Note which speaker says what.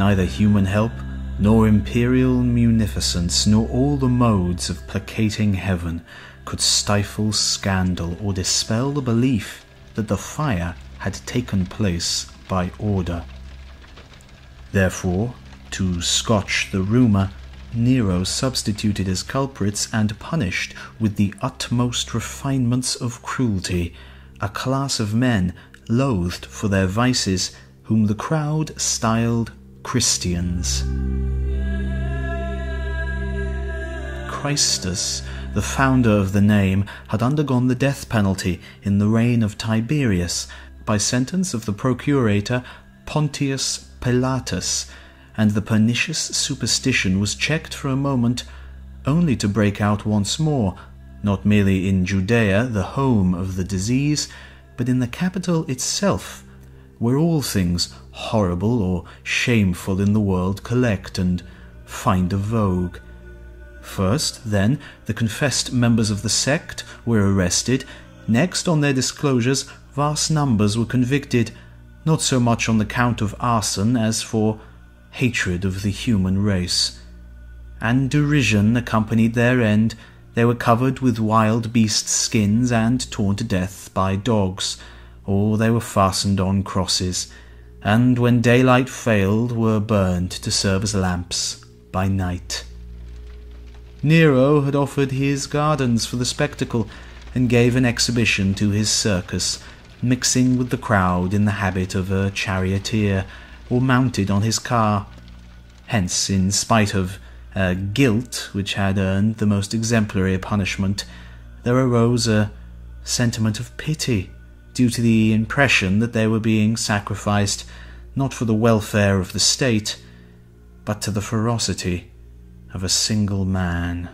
Speaker 1: Neither human help, nor imperial munificence, nor all the modes of placating heaven could stifle scandal or dispel the belief that the fire had taken place by order. Therefore, to scotch the rumour, Nero substituted as culprits and punished with the utmost refinements of cruelty a class of men loathed for their vices, whom the crowd styled Christians. Christus, the founder of the name, had undergone the death penalty in the reign of Tiberius by sentence of the procurator Pontius Pilatus, and the pernicious superstition was checked for a moment, only to break out once more, not merely in Judea, the home of the disease, but in the capital itself, where all things horrible or shameful in the world collect and find a vogue. First, then, the confessed members of the sect were arrested. Next, on their disclosures, vast numbers were convicted, not so much on the count of arson as for hatred of the human race. And derision accompanied their end. They were covered with wild beast skins and torn to death by dogs, or they were fastened on crosses, and when daylight failed were burned to serve as lamps by night. Nero had offered his gardens for the spectacle, and gave an exhibition to his circus, mixing with the crowd in the habit of a charioteer, or mounted on his car. Hence, in spite of a guilt which had earned the most exemplary punishment, there arose a sentiment of pity due to the impression that they were being sacrificed not for the welfare of the state, but to the ferocity of a single man.